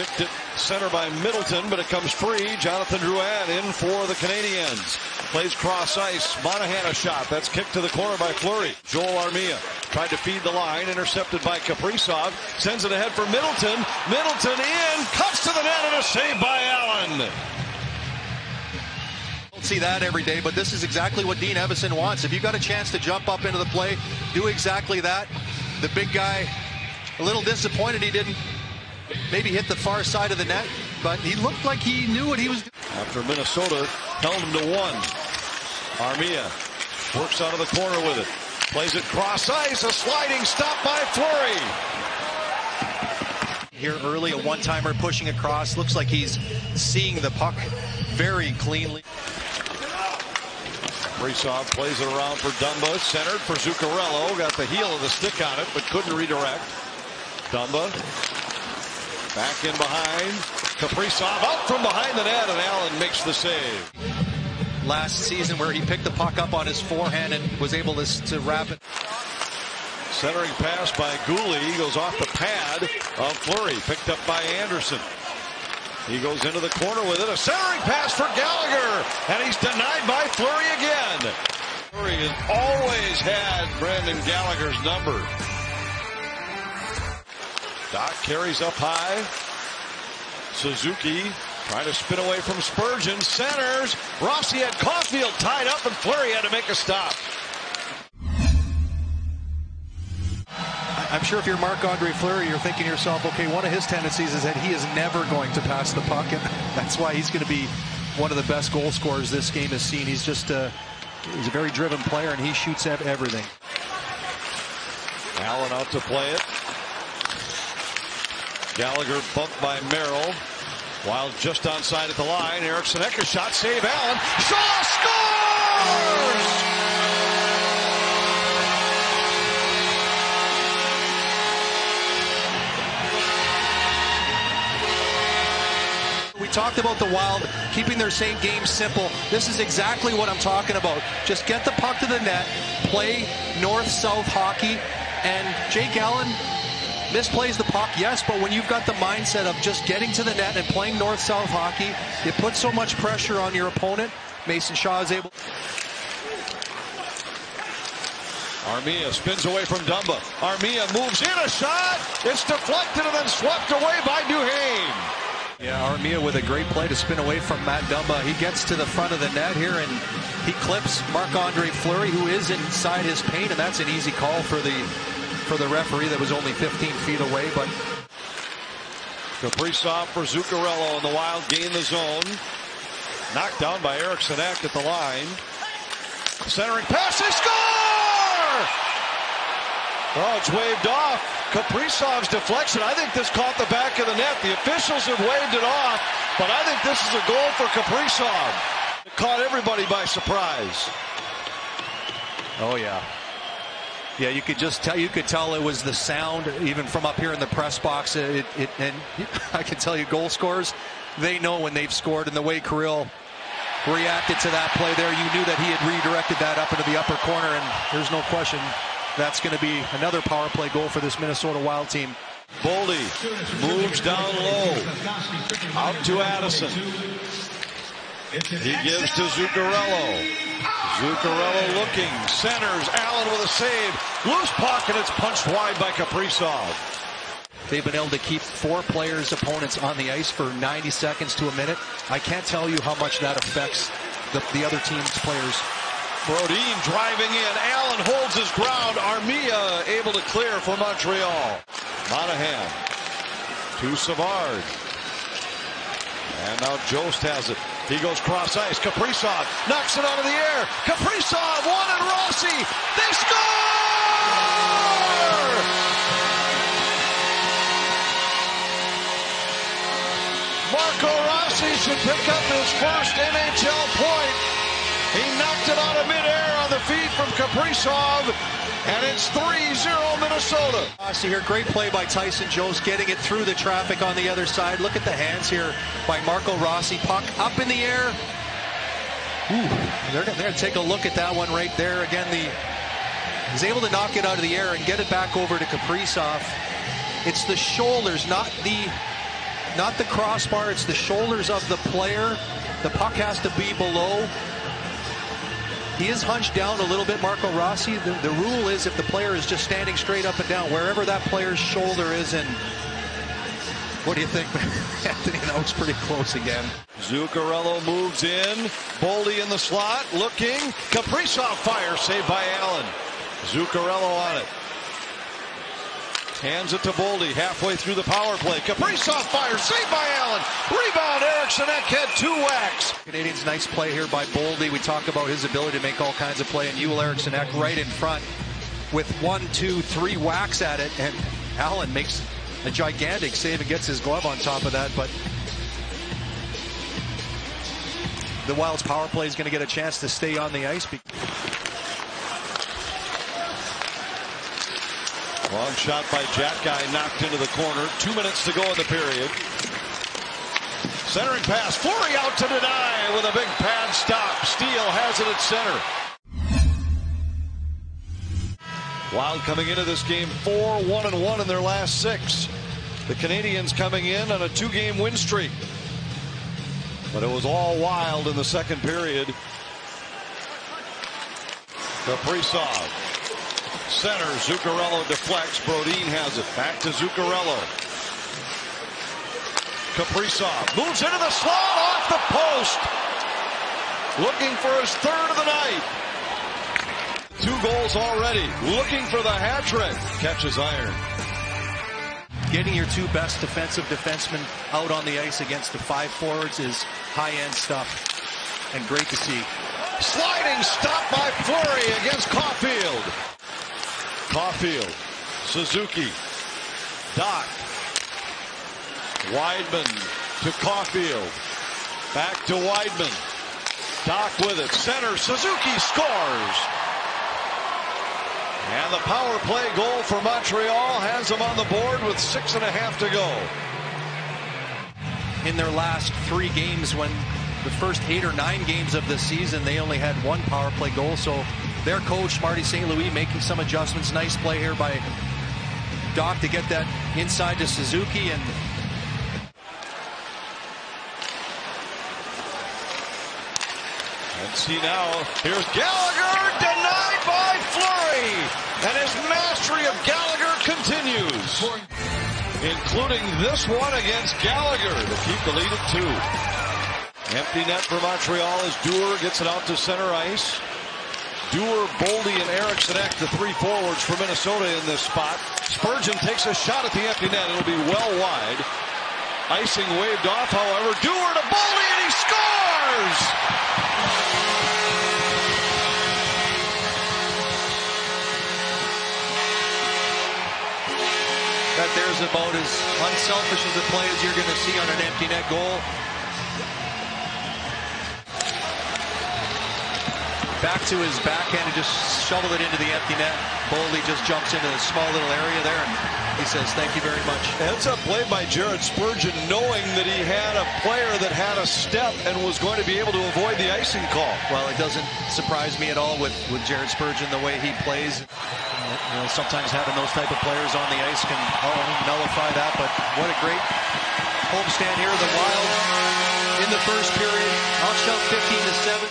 Kicked it center by Middleton, but it comes free. Jonathan Drouin in for the Canadiens. Plays cross ice. Monahan a shot. That's kicked to the corner by Fleury. Joel Armia tried to feed the line. Intercepted by Kaprizov. Sends it ahead for Middleton. Middleton in. Cuts to the net and a save by Allen. Don't see that every day, but this is exactly what Dean Evason wants. If you got a chance to jump up into the play, do exactly that. The big guy, a little disappointed he didn't maybe hit the far side of the net, but he looked like he knew what he was doing. After Minnesota held him to one. Armia works out of the corner with it. Plays it cross ice. A sliding stop by Fleury. Here early, a one-timer pushing across. Looks like he's seeing the puck very cleanly. Kaprizov plays it around for Dumba. Centered for Zuccarello. Got the heel of the stick on it, but couldn't redirect. Dumba Back in behind. Kaprizov out from behind the net, and Allen makes the save. Last season where he picked the puck up on his forehand and was able to, to wrap it. Centering pass by Guhle goes off the pad of Fleury. Picked up by Anderson. He goes into the corner with it. A centering pass for Gallagher. And he's denied by Fleury again. Fleury has always had Brendan Gallagher's number. Dach carries up high. Suzuki trying to spin away from Spurgeon. Centers. Rossi had Caulfield tied up and Fleury had to make a stop. I'm sure if you're Marc-Andre Fleury, you're thinking to yourself, okay, one of his tendencies is that he is never going to pass the puck, and that's why he's going to be one of the best goal scorers this game has seen. He's just a, he's a very driven player, and he shoots at everything. Allen out to play it. Gallagher bumped by Merrill. While just onside at the line, Eriksson Ek shot, save Allen. Shaw scores! We talked about the Wild keeping their same game simple. This is exactly what I'm talking about. Just get the puck to the net, play north-south hockey, and Jake Allen misplays the puck, yes, but when you've got the mindset of just getting to the net and playing north-south hockey, it puts so much pressure on your opponent. Mason Shaw is able. Armia spins away from Dumba. Armia moves in a shot. It's deflected and then swept away by Duhaime. Yeah, Armia with a great play to spin away from Matt Dumba. He gets to the front of the net here and he clips Marc-Andre Fleury, who is inside his paint, and that's an easy call for the for the referee that was only 15 feet away, but Kaprizov for Zuccarello and the Wild gain the zone. Knocked down by Eriksson Ek at the line. Centering pass, they score! Oh, it's waved off. Kaprizov's deflection. I think this caught the back of the net. The officials have waved it off, but I think this is a goal for Kaprizov. It caught everybody by surprise. Oh, yeah. Yeah, you could just tell. You could tell it was the sound, even from up here in the press box. It, it, and I can tell you, goal scorers, they know when they've scored. And the way Kirill reacted to that play there, you knew that he had redirected that up into the upper corner. And there's no question that's going to be another power play goal for this Minnesota Wild team. Boldy moves down low, out to Addison. He gives to Zuccarello. Zuccarello looking, centers, Allen with a save. Loose pocket, it's punched wide by Kaprizov. They've been able to keep four players' opponents on the ice for 90 seconds to a minute. I can't tell you how much that affects the, the other team's players. Brodin driving in. Allen holds his ground. Armia able to clear for Montreal. Monahan to Savard. And now Jost has it. He goes cross ice. Kaprizov knocks it out of the air. Kaprizov, one and Rossi. They score! Marco Rossi should pick up his first NHL point. He knocked it out of midair on the feed from Kaprizov. And it's 3-0 Minnesota. Rossi here, great play by Tyson Jost, getting it through the traffic on the other side. Look at the hands here by Marco Rossi. Puck up in the air. Ooh, they're, they're going to take a look at that one right there. Again, the he's able to knock it out of the air and get it back over to Kaprizov. It's the shoulders, not the not the crossbar. It's the shoulders of the player. The puck has to be below. He is hunched down a little bit, Marco Rossi. The, the rule is if the player is just standing straight up and down, wherever that player's shoulder is and what do you think, Anthony? That was pretty close again. Zuccarello moves in. Boldy in the slot, looking. Kaprizov fire, saved by Allen. Zuccarello on it. Hands it to Boldy halfway through the power play. Kaprizov fire, saved by Allen. Rebound, Eriksson Ek had two whacks. Canadiens nice play here by Boldy. We talk about his ability to make all kinds of play, and Joel Eriksson Ek right in front with one, two, three whacks at it, and Allen makes a gigantic save and gets his glove on top of that, but the Wild's power play is going to get a chance to stay on the ice. Long shot by Xhekaj knocked into the corner. Two minutes to go in the period. Centering pass. Fleury out to deny with a big pad stop. Steele has it at center. Wild coming into this game 4 1 and 1 in their last six. The Canadiens coming in on a two game win streak. But it was all wild in the second period. Kaprizov. Center. Zuccarello deflects. Brodin has it. Back to Zuccarello. Kaprizov moves into the slot off the post. Looking for his third of the night. Two goals already. Looking for the hat trick. Catches iron. Getting your two best defensive defensemen out on the ice against the five forwards is high-end stuff and great to see. Sliding stop by Fleury against Caulfield. Caulfield. Suzuki. Dach, Wideman to Caulfield. Back to Wideman. Dach with it. Center. Suzuki scores. And the power play goal for Montreal has them on the board with six and a half to go. In their last three games, when the first eight or nine games of the season, they only had one power play goal. So their coach, Marty St. Louis, making some adjustments. Nice play here by Dach to get that inside to Suzuki and And see now, here's Gallagher denied by Fleury. And his mastery of Gallagher continues. Including this one against Gallagher to keep the lead at two. Empty net for Montreal as Dewar gets it out to center ice. Dewar, Boldy, and Eriksson Ek the three forwards for Minnesota in this spot. Spurgeon takes a shot at the empty net. It'll be well wide. Icing waved off, however. Dewar to Boldy, and he scores! that there's about as unselfish as a play as you're going to see on an empty net goal. Back to his backhand and just shoveled it into the empty net. Boldy just jumps into a small little area there and he says, thank you very much. Heads up play by Jared Spurgeon, knowing that he had a player that had a step and was going to be able to avoid the icing call. Well, it doesn't surprise me at all with, with Jared Spurgeon, the way he plays. You know, sometimes having those type of players on the ice can nullify that, but what a great homestand here. The Wild in the first period, out 15 to 7.